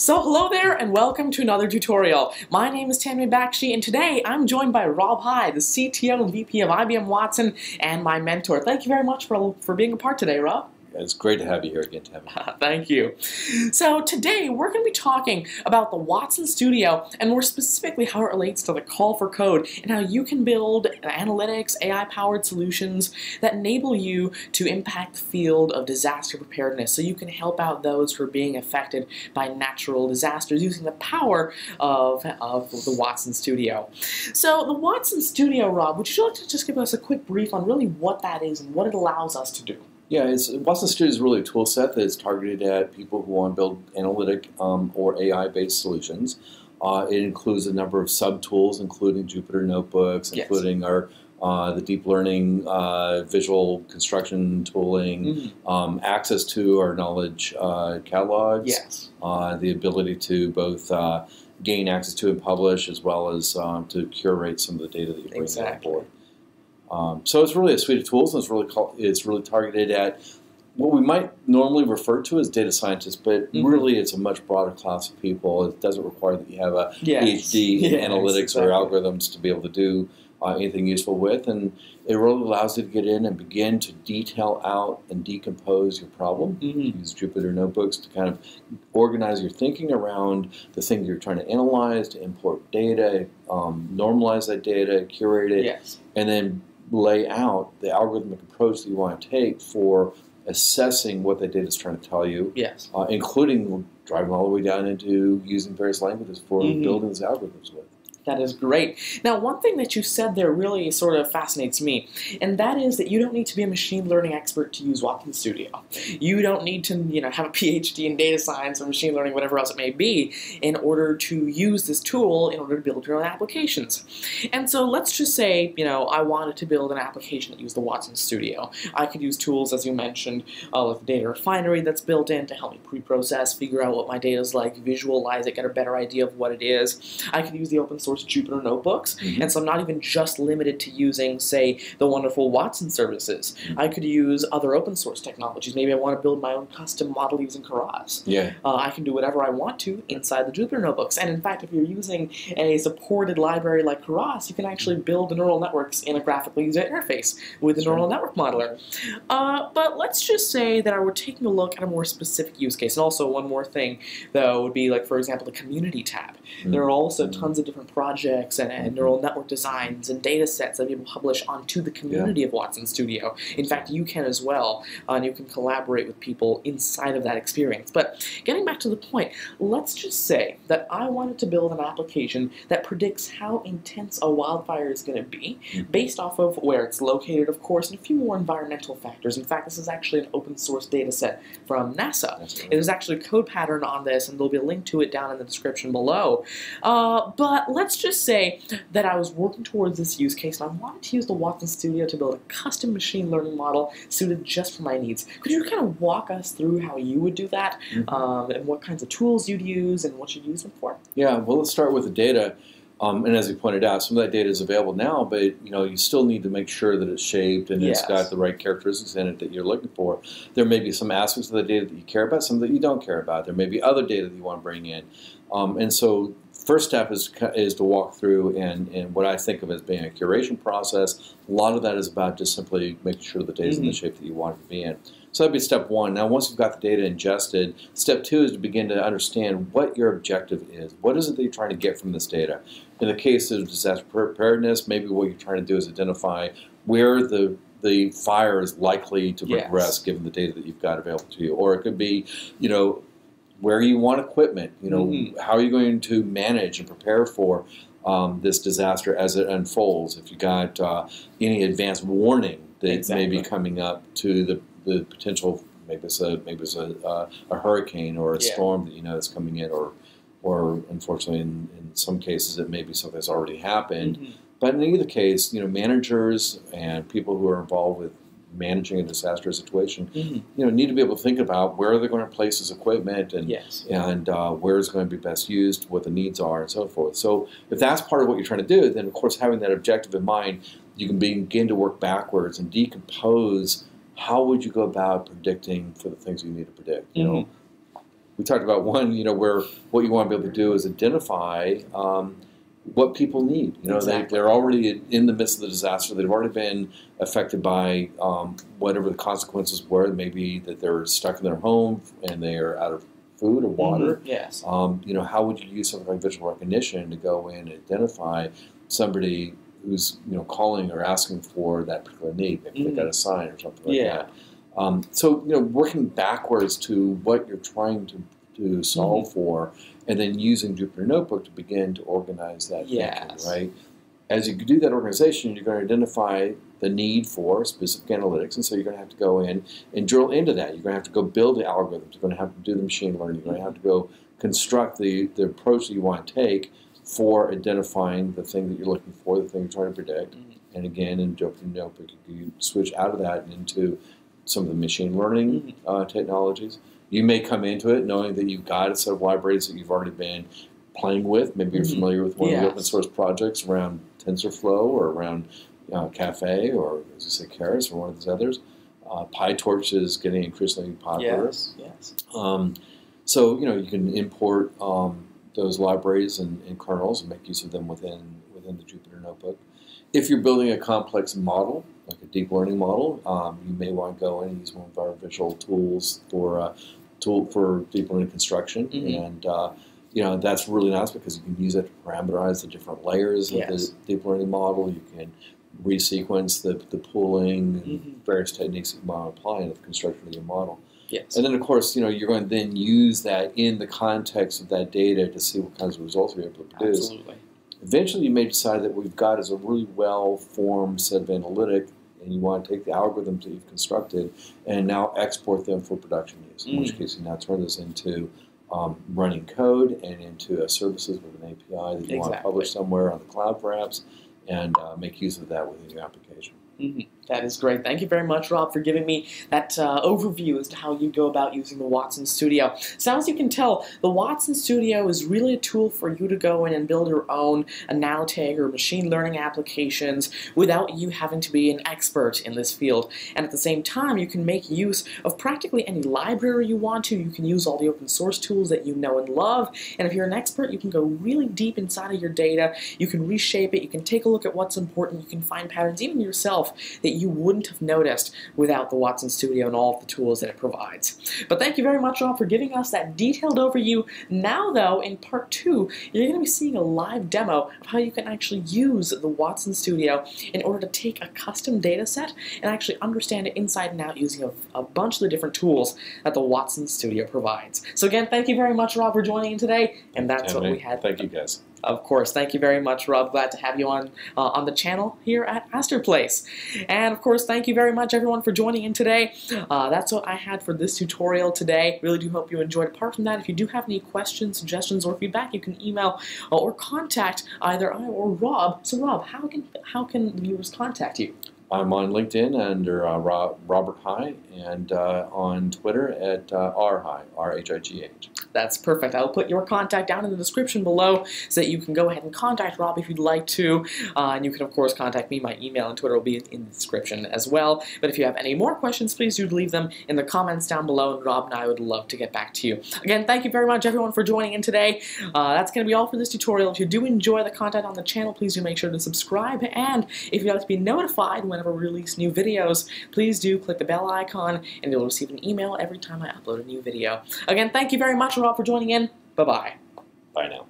So hello there and welcome to another tutorial. My name is Tanmay Bakshi and today I'm joined by Rob High, the CTO and VP of IBM Watson and my mentor. Thank you very much for, for being a part today, Rob. It's great to have you here again, Tanmay. Thank you. So today we're going to be talking about the Watson Studio and more specifically how it relates to the call for code and how you can build analytics, AI-powered solutions that enable you to impact the field of disaster preparedness so you can help out those who are being affected by natural disasters using the power of, of the Watson Studio. So the Watson Studio, Rob, would you like to just give us a quick brief on really what that is and what it allows us to do? Yeah, it's, Watson Studio is really a tool set that is targeted at people who want to build analytic um, or AI-based solutions. Uh, it includes a number of sub-tools, including Jupyter Notebooks, yes. including our uh, the deep learning uh, visual construction tooling, Mm-hmm. um, access to our knowledge uh, catalogs, Yes. uh, the ability to both uh, gain access to and publish, as well as um, to curate some of the data that you bring Exactly. on board. Um, so it's really a suite of tools, and it's really call, it's really targeted at what we might normally refer to as data scientists, but Mhm. really it's a much broader class of people. It doesn't require that you have a Yes. PhD in Yes, analytics exactly. or algorithms to be able to do uh, anything useful with, and it really allows you to get in and begin to detail out and decompose your problem. Mm-hmm. Use Jupyter notebooks to kind of organize your thinking around the thing you're trying to analyze, to import data, um, normalize that data, curate it, Yes. and then lay out the algorithmic approach that you want to take for assessing what that data is trying to tell you, Yes. uh, including driving all the way down into using various languages for Mhm. building these algorithms with. That is great. Now, one thing that you said there really sort of fascinates me, and that is that you don't need to be a machine learning expert to use Watson Studio. You don't need to, you know, have a PhD in data science or machine learning, whatever else it may be, in order to use this tool in order to build your own applications. And so let's just say, you know, I wanted to build an application that used the Watson Studio. I could use tools, as you mentioned, uh, data refinery that's built in to help me pre-process, figure out what my data is like, visualize it, get a better idea of what it is. I could use the open source Jupyter notebooks, Mhm. and so I'm not even just limited to using, say, the wonderful Watson services. I could use other open source technologies. Maybe I want to build my own custom model using Keras. Yeah. Uh, I can do whatever I want to inside the Jupyter notebooks. And in fact, if you're using a supported library like Keras, you can actually build the neural networks in a graphical user interface with the neural network modeler. Uh, but let's just say that I were taking a look at a more specific use case. And also, one more thing, though, would be like, for example, the community tab. There are also Mhm. tons of different projects and, and neural network designs and data sets that people publish onto the community of Watson Studio. In fact, you can as well, uh, and you can collaborate with people inside of that experience. But getting back to the point, let's just say that I wanted to build an application that predicts how intense a wildfire is going to be Mhm. based off of where it's located, of course, and a few more environmental factors. In fact, this is actually an open source data set from NASA. Right. There's actually a code pattern on this, and there'll be a link to it down in the description below. Uh, but let's just say that I was working towards this use case, and I wanted to use the Watson Studio to build a custom machine learning model suited just for my needs. Could you kind of walk us through how you would do that, Mhm. um, and what kinds of tools you'd use, and what you'd use them for? Yeah, well, let's start with the data. Um, and as you pointed out, some of that data is available now, but you know you still need to make sure that it's shaped and Yes. it's got the right characteristics in it that you're looking for. There may be some aspects of the data that you care about, some that you don't care about. There may be other data that you want to bring in, um, and so first step is is to walk through and, and what I think of as being a curation process. A lot of that is about just simply making sure the data is in the mm-hmm. shape that you want it to be in. So that'd be step one. Now, once you've got the data ingested, step two is to begin to understand what your objective is. What is it that you're trying to get from this data? In the case of disaster preparedness, maybe what you're trying to do is identify where the the fire is likely to Yes. progress given the data that you've got available to you. Or it could be, you know, where you want equipment. You know, Mhm. how are you going to manage and prepare for um, this disaster as it unfolds? If you got uh, any advanced warning that may be coming up to the, the potential, maybe it's a maybe it's a, uh, a hurricane or a Yeah. storm that you know is coming in, or or unfortunately in, in some cases it may be something that's already happened. Mhm. But in either case, you know, managers and people who are involved with managing a disaster situation, Mhm. you know, need to be able to think about where they're going to place this equipment and Yes. and uh, where it's going to be best used, what the needs are, and so forth. So if that's part of what you're trying to do, then of course having that objective in mind, you can begin to work backwards and decompose how would you go about predicting for the things you need to predict. You know, we talked about one, you know, where what you want to be able to do is identify um, what people need. You know, Exactly. they, they're already in the midst of the disaster. They've already been affected by um, whatever the consequences were. Maybe that they're stuck in their home and they are out of food or water. Mhm. Yes. Um, you know, how would you use something like visual recognition to go in and identify somebody who's you know calling or asking for that particular need? Maybe they've got a sign or something like Yeah. that. Um, so you know, working backwards to what you're trying to to solve Mm-hmm. for, and then using Jupyter Notebook to begin to organize that Yes. thinking, right? As you do that organization, you're going to identify the need for specific analytics, and so you're going to have to go in and drill into that. You're going to have to go build the algorithms. You're going to have to do the machine learning. You're going to have to go construct the, the approach that you want to take for identifying the thing that you're looking for, the thing you're trying to predict. Mhm. And again, in Jupyter Notebook, you switch out of that and into some of the machine learning Mhm. uh, technologies. You may come into it knowing that you've got a set of libraries that you've already been playing with. Maybe you're Mhm. familiar with one of the open source projects around TensorFlow or around uh, Caffe or, as you say, Keras or one of these others. Uh, PyTorch is getting increasingly popular. Yes. Yes. Um, so you know you can import um, those libraries and, and kernels and make use of them within within the Jupyter Notebook. If you're building a complex model, like a deep learning model, um, you may want to go and use one of our visual tools for uh, tool for deep learning construction, Mhm. and uh, you know that's really nice because you can use it to parameterize the different layers of Yes. the deep learning model. You can resequence the, the pooling and Mhm. various techniques that you to apply in the construction of your model. Yes. And then, of course, you know, you're going to then use that in the context of that data to see what kinds of results you're able to produce. Absolutely. Eventually, you may decide that what we've got is a really well-formed set of analytic, and you want to take the algorithms that you've constructed and now export them for production use. In which Mm. case, you now turn this into um, running code and into services with an API that you want to publish somewhere on the cloud, perhaps, and uh, make use of that within your application. Mhm. That is great. Thank you very much, Rob, for giving me that uh, overview as to how you go about using the Watson Studio. So, as you can tell, the Watson Studio is really a tool for you to go in and build your own analytic or machine learning applications without you having to be an expert in this field. And at the same time, you can make use of practically any library you want to. You can use all the open source tools that you know and love. And if you're an expert, you can go really deep inside of your data. You can reshape it. You can take a look at what's important. You can find patterns, even yourself, that you wouldn't have noticed without the Watson Studio and all of the tools that it provides. But thank you very much, Rob, for giving us that detailed overview. Now, though, in part two, you're going to be seeing a live demo of how you can actually use the Watson Studio in order to take a custom data set and actually understand it inside and out using a, a bunch of the different tools that the Watson Studio provides. So, again, thank you very much, Rob, for joining in today. And that's what we had. Thank you, guys. Of course, thank you very much, Rob. Glad to have you on uh, on the channel here at Astor Place. And of course, thank you very much, everyone, for joining in today. Uh, that's what I had for this tutorial today. Really do hope you enjoyed. Apart from that, if you do have any questions, suggestions, or feedback, you can email uh, or contact either I or Rob. So, Rob, how can how can viewers contact you? I'm on LinkedIn under uh, Ro- Robert High and uh, on Twitter at uh, R High, R H I G H. That's perfect. I'll put your contact down in the description below so that you can go ahead and contact Rob if you'd like to. Uh, and you can, of course, contact me. My email and Twitter will be in the description as well. But if you have any more questions, please do leave them in the comments down below, and Rob and I would love to get back to you. Again, thank you very much, everyone, for joining in today. Uh, that's going to be all for this tutorial. If you do enjoy the content on the channel, please do make sure to subscribe. And if you'd like to be notified whenever we release new videos, please do click the bell icon, and you'll receive an email every time I upload a new video. Again, thank you very much, Rob, for joining in. Bye bye. Bye now.